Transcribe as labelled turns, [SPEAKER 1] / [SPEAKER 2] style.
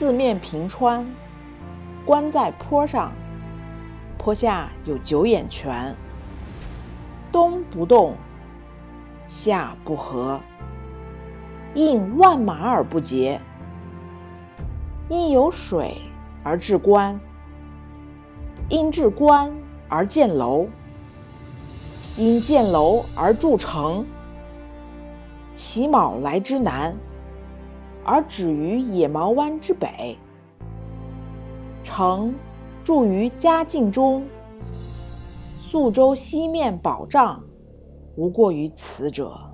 [SPEAKER 1] 四面平川，关在坡上，坡下有九眼泉。东不动，夏不和，应万马而不竭。因有水而至关，因治关而建楼，因建楼而筑城。其卯来之难，而止于野毛湾之北。城筑于嘉靖中。宿州西面保障，无过于此者。